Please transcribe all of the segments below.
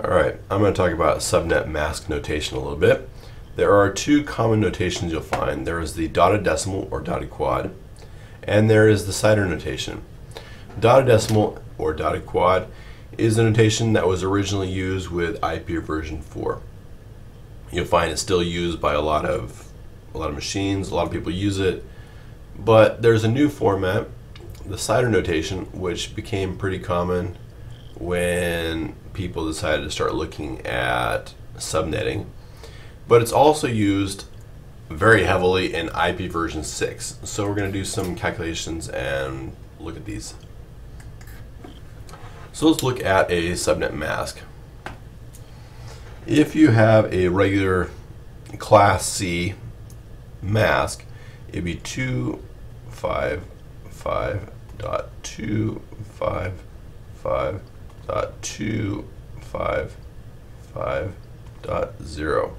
Alright, I'm going to talk about subnet mask notation a little bit. There are two common notations you'll find. There is the dotted decimal or dotted quad, and there is the CIDR notation. Dotted decimal or dotted quad is a notation that was originally used with IP version 4. You'll find it's still used by a lot of a lot of machines, a lot of people use it, but there's a new format, the CIDR notation, which became pretty common when people decided to start looking at subnetting. But it's also used very heavily in IP version 6. So we're going to do some calculations and look at these. So let's look at a subnet mask. If you have a regular class C mask, it'd be 255 dot 255 dot two five five dot zero.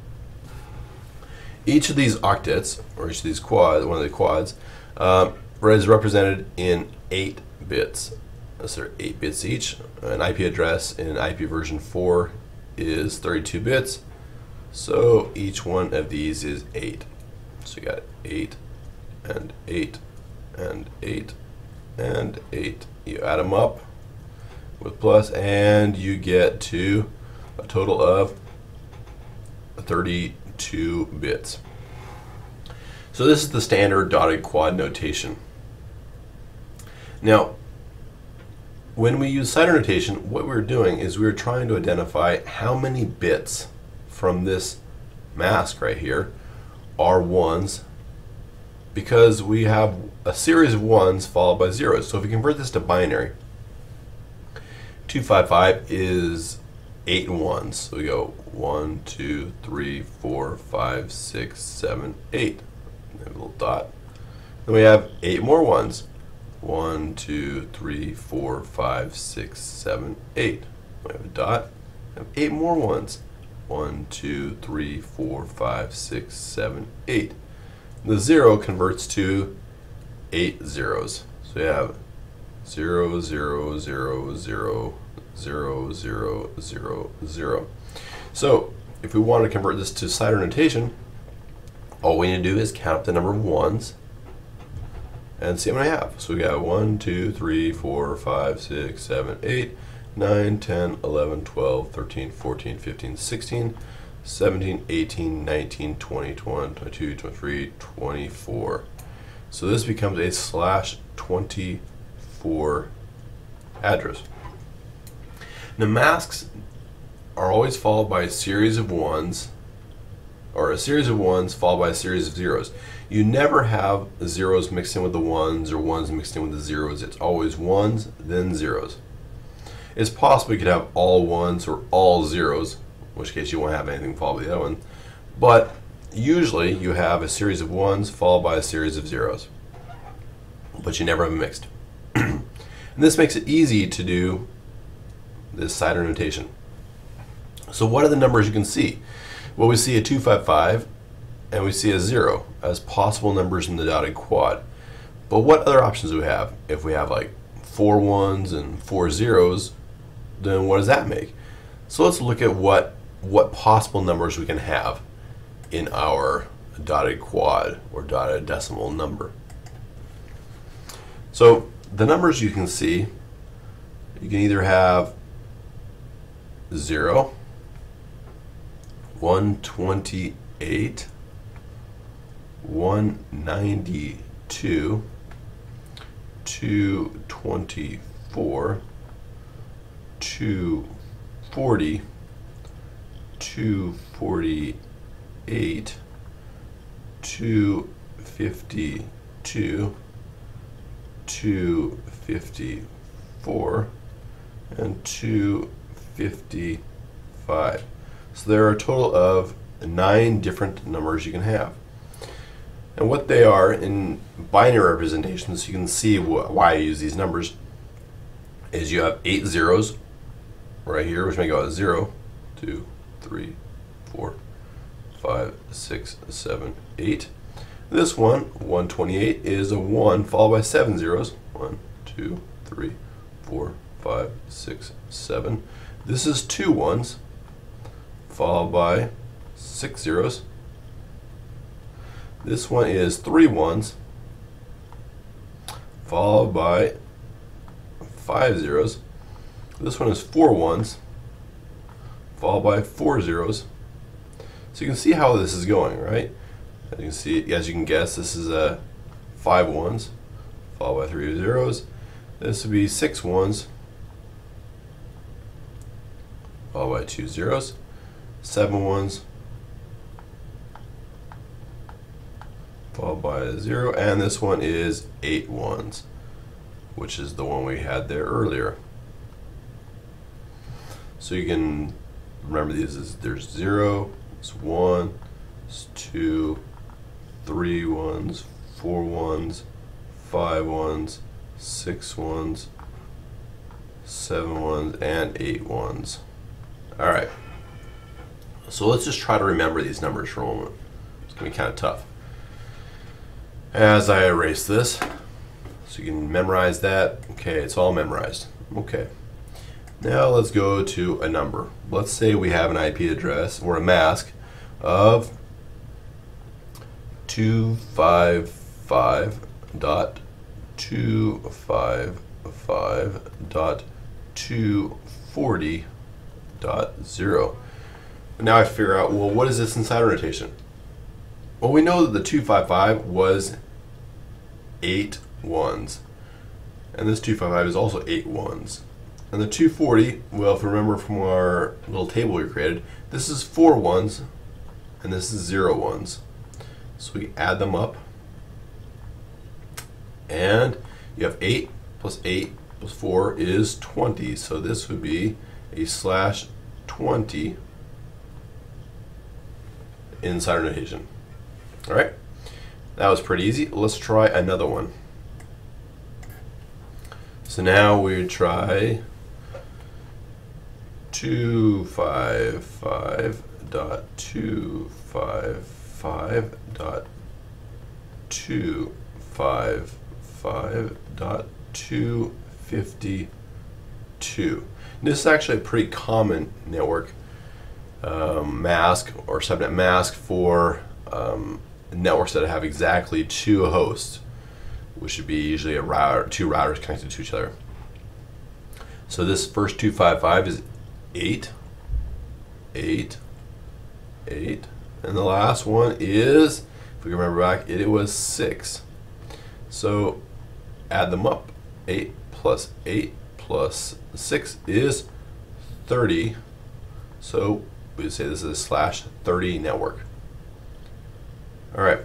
Each of these octets, or each of these quads, one of the quads, um, is represented in eight bits. So they're eight bits each. An IP address in IP version 4 is 32 bits. So each one of these is 8. So you got 8 and 8 and 8 and 8. You add them up, with plus and you get to a total of 32 bits. So this is the standard dotted quad notation. Now, when we use CIDR notation, what we're doing is we're trying to identify how many bits from this mask right here are ones because we have a series of ones followed by zeros. So if we convert this to binary, 255 is 8 and 1s. So we go 1, 2, 3, 4, 5, 6, 7, 8. A little dot. Then we have 8 more ones. 1, 2, 3, 4, 5, 6, 7, 8. We have a dot. We have 8 more ones. 1, 2, 3, 4, 5, 6, 7, 8. The 0 converts to 8 zeros. So we have 0, 0, 0, 0, 0, 0, 0, 0. So if we want to convert this to CIDR notation, all we need to do is count up the number of ones and see how many I have. So we got 1, 2, 3, 4, 5, 6, 7, 8, 9, 10, 11, 12, 13, 14, 15, 16, 17, 18, 19, 20, 21, 22, 23, 24. So this becomes a slash 24 address. Now masks are always followed by a series of ones, or a series of ones followed by a series of zeros. You never have zeros mixed in with the ones or ones mixed in with the zeros. It's always ones, then zeros. It's possible you could have all ones or all zeros, in which case you won't have anything followed by the other one. But usually you have a series of ones followed by a series of zeros. But you never have them mixed. And this makes it easy to do this CIDR notation. So what are the numbers you can see? Well, we see a 255 and we see a 0 as possible numbers in the dotted quad. But what other options do we have? If we have like four ones and four zeros, then what does that make? So let's look at what, what possible numbers we can have in our dotted quad or dotted decimal number. So the numbers you can see, you can either have 0, 128, 192, 224, 240, 248, 252, 254, and 255. So there are a total of nine different numbers you can have. And what they are in binary representations, you can see wh why I use these numbers, is you have eight zeros right here, which make out 0, 2, 3, 4, 5, 6, 7, 8. This one, 128, is a 1 followed by 7 zeros. 1, 2, 3, 4, 5, 6, 7. This is two ones followed by six zeros. This one is three ones, followed by five zeros. This one is four ones, followed by four zeros. So you can see how this is going, right? As you can see, as you can guess, this is a five ones, followed by three zeros. This would be six ones, followed by two zeros, seven ones, followed by a zero, and this one is eight ones, which is the one we had there earlier. So you can remember these as there's zero, it's one, it's two, three ones, four ones, five ones, six ones, seven ones, and eight ones. All right. So let's just try to remember these numbers for a moment. It's to be kind of tough. As I erase this, so you can memorize that. Okay, it's all memorized. Okay. Now let's go to a number. Let's say we have an IP address or a mask of 255 dot 255 dot 240 dot 0. Now I figure out, well, what is this in CIDR notation? Well, we know that the 255 was eight ones. And this 255 is also eight ones. And the 240, well, if you remember from our little table we created, this is four ones and this is zero ones. So we add them up. And you have 8 plus 8 plus 4 is 20. So this would be a slash 20 in CIDR notation. All right, that was pretty easy. Let's try another one. So now we try 255 dot 255 dot 255 dot 252. This is actually a pretty common network um, mask or subnet mask for um, networks that have exactly two hosts, which would be usually a router, two routers connected to each other. So this first 255 is 8, 8, 8, and the last one is, if we remember back, it, it was 6. So add them up. 8 plus 8 plus 6 is 30. So we would say this is a slash 30 network. All right,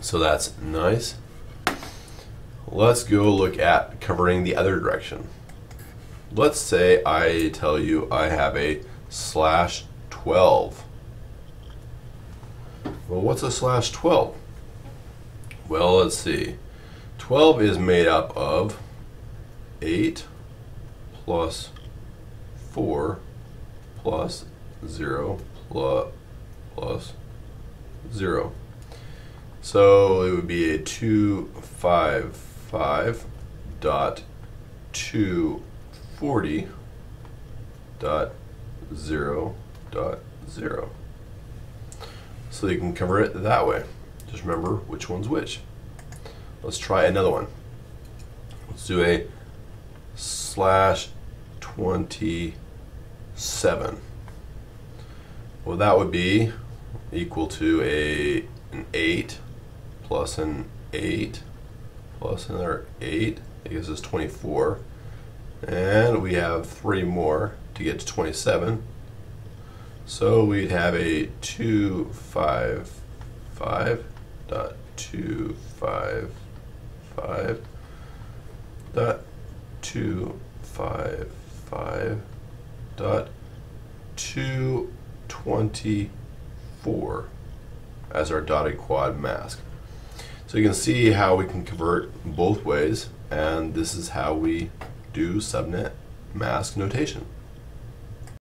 so that's nice. Let's go look at covering the other direction. Let's say I tell you I have a slash 12. Well, what's a slash 12? Well, let's see. 12 is made up of 8 plus 4 plus 0 plus, plus 0. So it would be a 255 dot 240 dot 0 dot 0. So you can cover it that way. Just remember which one's which. Let's try another one. Let's do a slash 27. Well, that would be equal to a an 8 plus an 8 plus another 8. It gives us 24. And we have three more to get to 27. So we'd have a 255 dot 255 dot 255 dot 224 as our dotted quad mask. So you can see how we can convert both ways and this is how we do subnet mask notation.